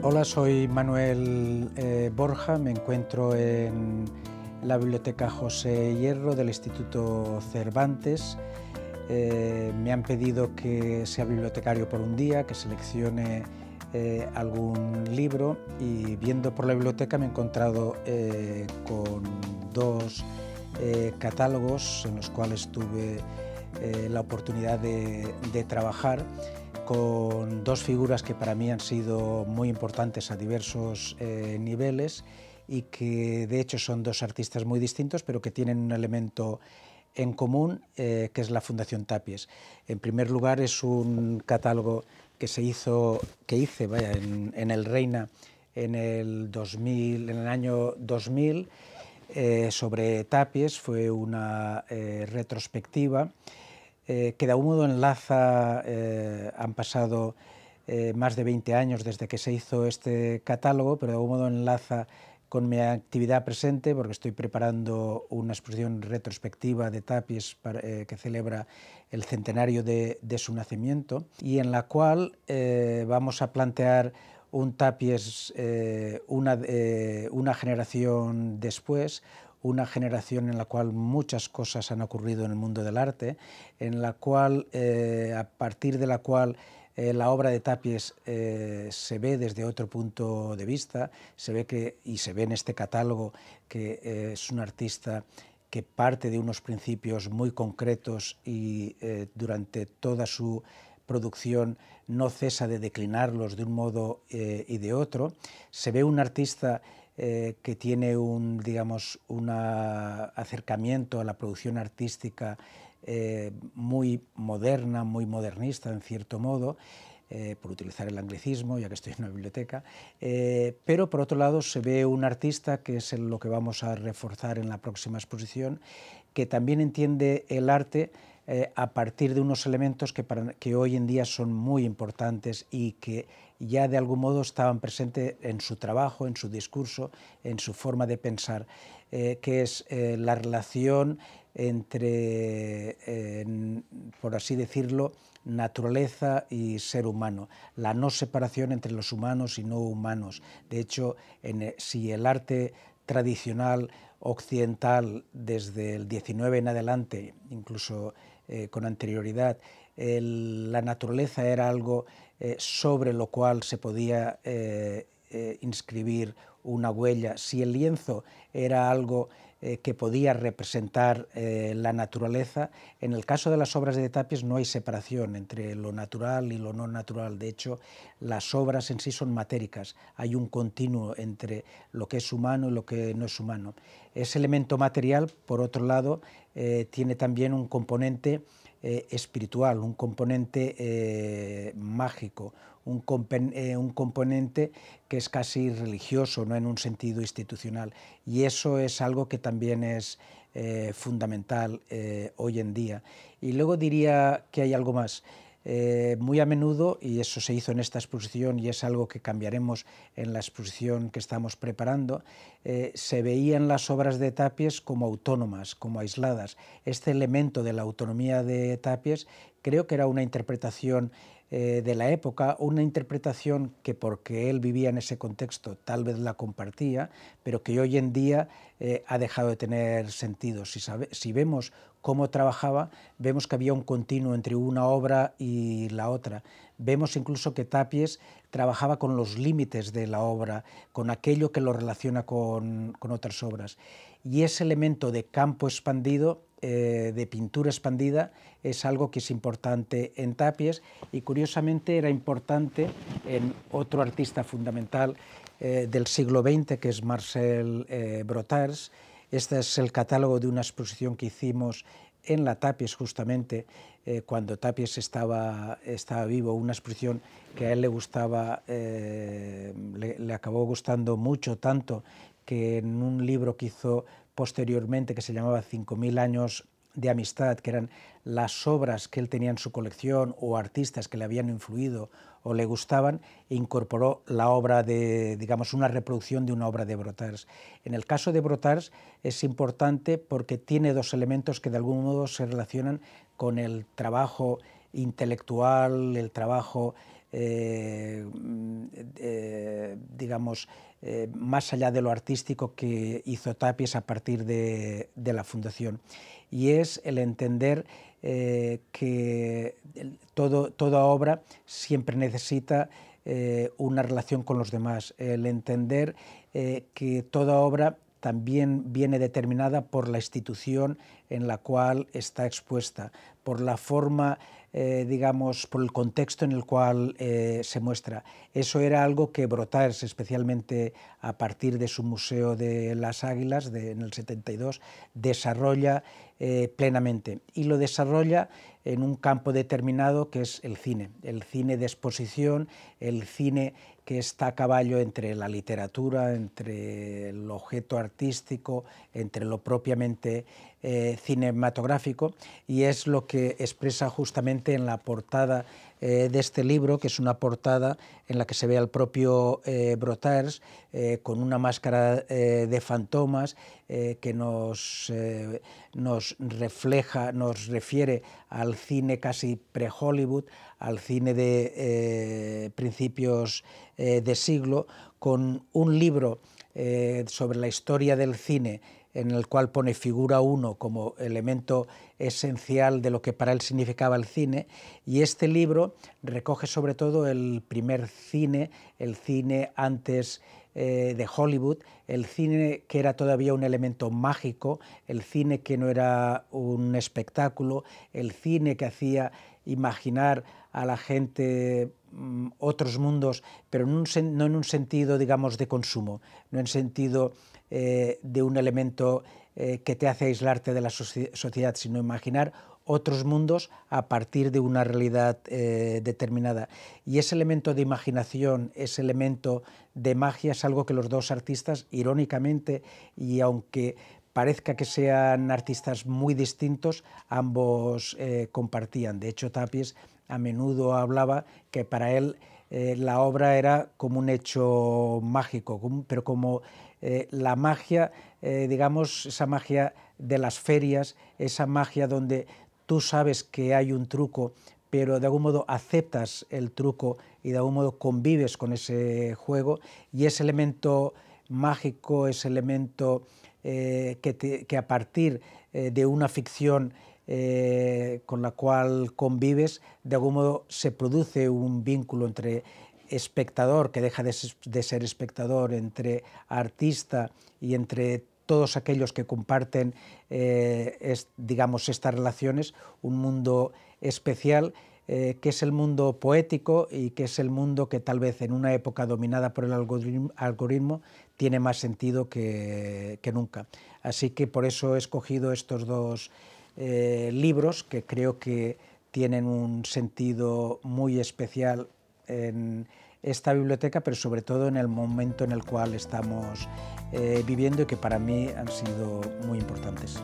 Hola, soy Manuel eh, Borja, me encuentro en la Biblioteca José Hierro del Instituto Cervantes. Eh, me han pedido que sea bibliotecario por un día, que seleccione eh, algún libro. Y viendo por la biblioteca me he encontrado con dos catálogos en los cuales tuve la oportunidad de, de trabajar con dos figuras que para mí han sido muy importantes a diversos eh, niveles y que de hecho son dos artistas muy distintos, pero que tienen un elemento en común, eh, que es la Fundación Tapies. En primer lugar, es un catálogo que se hizo, que hice vaya, en, el Reina en el, 2000, en el año 2000 eh, sobre Tapies, fue una retrospectiva eh, que de algún modo enlaza, eh, han pasado eh, más de 20 años desde que se hizo este catálogo, pero de algún modo enlaza con mi actividad presente, porque estoy preparando una exposición retrospectiva de Tapies que celebra el centenario de, de, su nacimiento, y en la cual vamos a plantear un Tapies una, una generación después, una generación en la cual muchas cosas han ocurrido en el mundo del arte, en la cual, eh, a partir de la cual eh, la obra de Tapies eh, se ve desde otro punto de vista, se ve que, y se ve en este catálogo que es un artista que parte de unos principios muy concretos y durante toda su producción no cesa de declinarlos de un modo y de otro. Se ve un artista eh, que tiene un, digamos, un acercamiento a la producción artística eh, muy moderna, muy modernista en cierto modo, eh, por utilizar el anglicismo, ya que estoy en una biblioteca, pero por otro lado se ve un artista, que es lo que vamos a reforzar en la próxima exposición, que también entiende el arte a partir de unos elementos que, que hoy en día son muy importantes y que ya de algún modo estaban presentes en su trabajo, en su discurso, en su forma de pensar, eh, que es eh, la relación entre, por así decirlo, naturaleza y ser humano, la no separación entre los humanos y no humanos. De hecho, eh, si el arte tradicional occidental desde el 19 en adelante, incluso con anterioridad, la naturaleza era algo eh, sobre lo cual se podía eh, eh, inscribir una huella. Si el lienzo era algo que podía representar la naturaleza, en el caso de las obras de Tapies no hay separación entre lo natural y lo no natural. De hecho, las obras en sí son matéricas. Hay un continuo entre lo que es humano y lo que no es humano. Ese elemento material, por otro lado, tiene también un componente eh, espiritual, un componente eh, mágico, un, eh, un, componente que es casi religioso, no en un sentido institucional. Y eso es algo que también es fundamental hoy en día. Y luego diría que hay algo más. Eh, muy a menudo, y eso se hizo en esta exposición y es algo que cambiaremos en la exposición que estamos preparando, eh, se veían las obras de Tapies como autónomas, como aisladas. Este elemento de la autonomía de Tapies creo que era una interpretación eh, de la época, una interpretación que porque él vivía en ese contexto tal vez la compartía, pero que hoy en día eh, ha dejado de tener sentido. Si, si vemos cómo trabajaba, vemos que había un continuo entre una obra y la otra. Vemos incluso que Tapies trabajaba con los límites de la obra, con aquello que lo relaciona con, con otras obras. Y ese elemento de campo expandido eh, de pintura expandida es algo que es importante en Tapies y curiosamente era importante en otro artista fundamental eh, del siglo XX que es Marcel eh, Brotars. Este es el catálogo de una exposición que hicimos en la Tapies justamente cuando Tapies estaba, estaba vivo, una exposición que a él le gustaba, le, le acabó gustando mucho, tanto que en un libro que hizo posteriormente que se llamaba 5.000 años de amistad, que eran las obras que él tenía en su colección o artistas que le habían influido o le gustaban, e incorporó la obra de, digamos, una reproducción de una obra de Brotars. En el caso de Brotars es importante porque tiene dos elementos que de algún modo se relacionan con el trabajo intelectual, el trabajo digamos, más allá de lo artístico que hizo Tapies a partir de, la fundación. Y es el entender que todo, toda obra siempre necesita una relación con los demás, el entender que toda obra también viene determinada por la institución en la cual está expuesta, por la forma, eh, digamos, por el contexto en el cual eh, se muestra. Eso era algo que Brotars, especialmente a partir de su Museo de las Águilas en el 72, desarrolla eh, plenamente. Y lo desarrolla en un campo determinado que es el cine, el cine de exposición, el cine que está a caballo entre la literatura, entre el objeto artístico, entre lo propiamente eh, cinematográfico, y es lo que expresa justamente en la portada eh, de este libro, que es una portada en la que se ve al propio eh, Brotars con una máscara de fantomas que nos, nos refleja, nos refiere al cine casi pre-Hollywood, al cine de principios de siglo, con un libro sobre la historia del cine en el cual pone figura uno como elemento esencial de lo que para él significaba el cine, y este libro recoge sobre todo el primer cine, el cine antes eh, de Hollywood, el cine que era todavía un elemento mágico, el cine que no era un espectáculo, el cine que hacía imaginar a la gente otros mundos, pero no en un sentido, digamos, de consumo, no en sentido eh, de un elemento eh, que te hace aislarte de la sociedad, sino imaginar otros mundos a partir de una realidad eh, determinada. Y ese elemento de imaginación, ese elemento de magia es algo que los dos artistas, irónicamente, y aunque parezca que sean artistas muy distintos, ambos compartían. De hecho, Tapies a menudo hablaba que para él la obra era como un hecho mágico, pero como eh, la magia, eh, digamos, esa magia de las ferias, esa magia donde tú sabes que hay un truco, pero de algún modo aceptas el truco y de algún modo convives con ese juego. Y ese elemento mágico, ese elemento eh, que, a partir de una ficción con la cual convives, de algún modo se produce un vínculo entre espectador, que deja de, ser espectador, entre artista y entre todos aquellos que comparten, eh, digamos, estas relaciones, un mundo especial eh, que es el mundo poético y que es el mundo que tal vez en una época dominada por el algoritmo, tiene más sentido que, nunca. Así que por eso he escogido estos dos eh, libros que creo que tienen un sentido muy especial en esta biblioteca, pero sobre todo en el momento en el cual estamos eh, viviendo y que para mí han sido muy importantes.